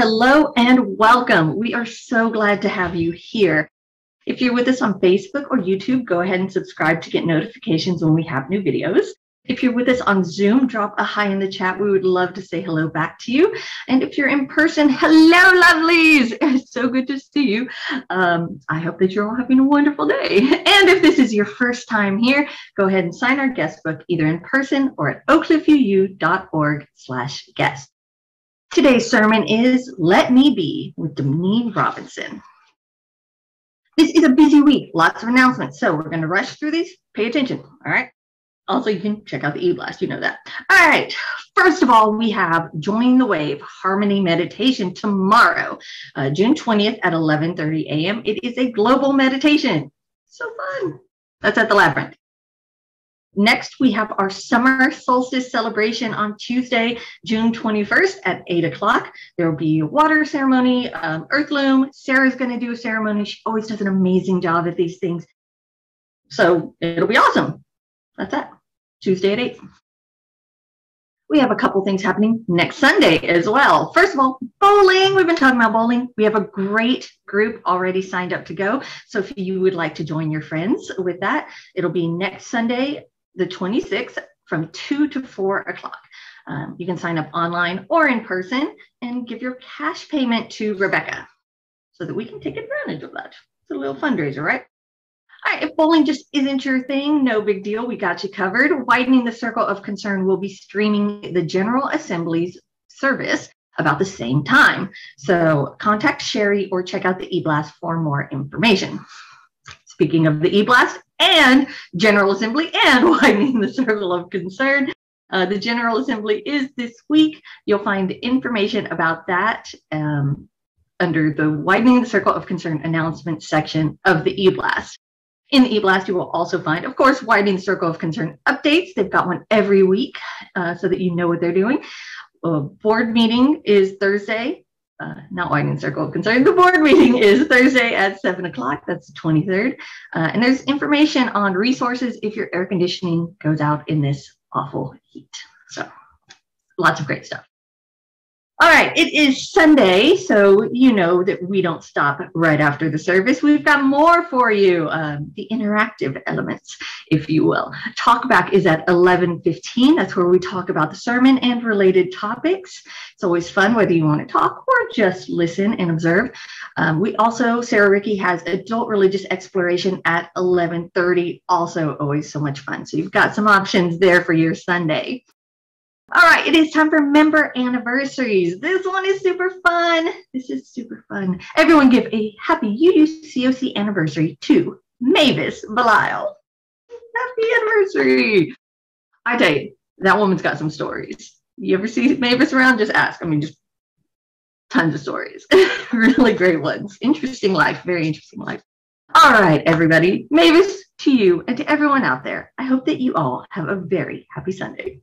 Hello and welcome. We are so glad to have you here. If you're with us on Facebook or YouTube, go ahead and subscribe to get notifications when we have new videos. If you're with us on Zoom, drop a hi in the chat. We would love to say hello back to you. And if you're in person, hello, lovelies. It's so good to see you. Um, I hope that you're all having a wonderful day. And if this is your first time here, go ahead and sign our guest book either in person or at oakcliffuu.org slash guest. Today's sermon is Let Me Be with Deneen Robinson. This is a busy week, lots of announcements. So we're going to rush through these. Pay attention. All right. Also, you can check out the e-blast. You know that. All right. First of all, we have Join the Wave Harmony Meditation tomorrow, uh, June 20th at 11:30 a.m. It is a global meditation. So fun. That's at the Labyrinth. Next, we have our summer solstice celebration on Tuesday, June 21st at 8 o'clock. There will be a water ceremony, um, Earthloom. Sarah's going to do a ceremony. She always does an amazing job at these things. So it'll be awesome. That's it. Tuesday at 8. We have a couple things happening next Sunday as well. First of all, bowling. We've been talking about bowling. We have a great group already signed up to go. So if you would like to join your friends with that, it'll be next Sunday, the 26th from 2 to 4 o'clock. Um, you can sign up online or in person and give your cash payment to Rebecca so that we can take advantage of that. It's a little fundraiser, right? All right, if bowling just isn't your thing, no big deal. We got you covered. Widening the Circle of Concern will be streaming the General Assembly's service about the same time. So contact Sherry or check out the eBlast for more information. Speaking of the eBlast, and General Assembly and widening the circle of concern. Uh, the General Assembly is this week. You'll find information about that um, under the Widening the Circle of Concern announcement section of the eBlast. In the eBlast, you will also find, of course, Widening the Circle of Concern updates. They've got one every week uh, so that you know what they're doing. Uh, board meeting is Thursday, uh, not widening circle of concern. The board meeting is Thursday at seven o'clock. That's the 23rd. Uh, and there's information on resources if your air conditioning goes out in this awful heat. So lots of great stuff. All right, it is Sunday, so you know that we don't stop right after the service. We've got more for you, um, the interactive elements, if you will. Talkback is at 11:15. That's where we talk about the sermon and related topics. It's always fun whether you want to talk or just listen and observe. Um, we also, Sarah Ricky has adult religious exploration at 11:30. Also, always so much fun. So you've got some options there for your Sunday. All right, it is time for member anniversaries. This one is super fun. This is super fun. Everyone give a happy UUCOC anniversary to Mavis Belial. Happy anniversary. I tell you, that woman's got some stories. You ever see Mavis around? Just ask. I mean, just tons of stories. really great ones. Interesting life, very interesting life. All right, everybody. Mavis, to you and to everyone out there, I hope that you all have a very happy Sunday.